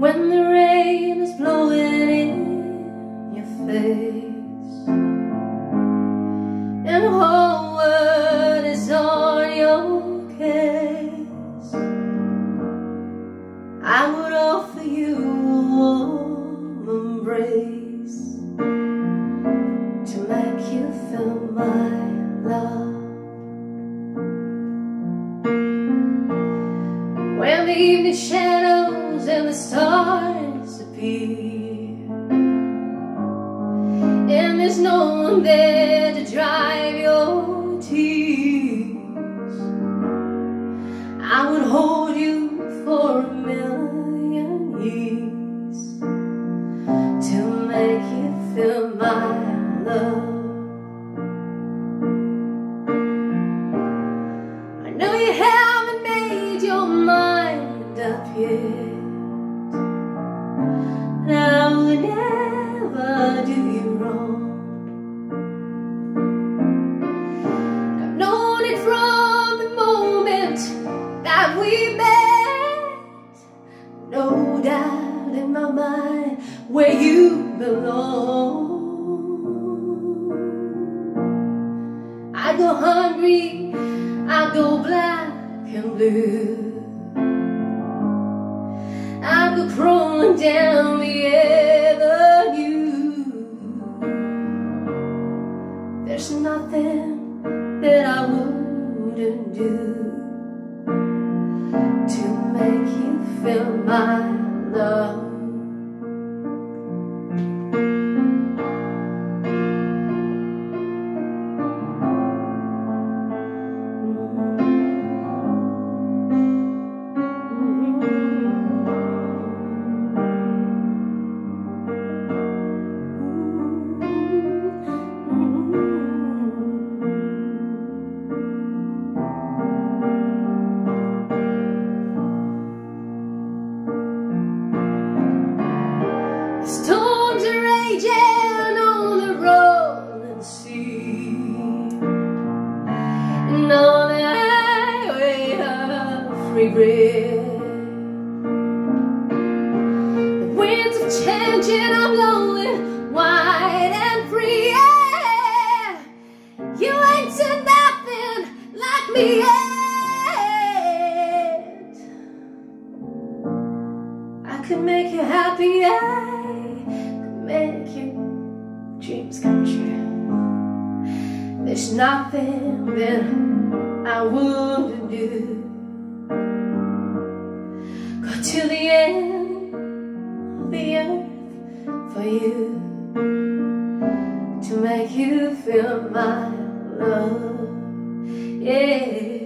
when the rain is blowing in your face and the whole world is on your case I would offer you a warm embrace to make you feel my love. When the evening shadows and the stars appear. And there's no one there to drive your tears. I would hold you for a million years to make you feel my love we met No doubt in my mind where you belong. I go hungry, I go black and blue. I go crawling down the avenue. There's nothing that I wouldn't do my regret The winds are changing, I'm blowing wide and free yeah. You ain't seen nothing like me yet I could make you happy, I could make your dreams come true. There's nothing that I wouldn't do. For you to make you feel my love. Yeah.